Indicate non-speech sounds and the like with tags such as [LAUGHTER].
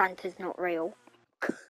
Santa's not real. [LAUGHS]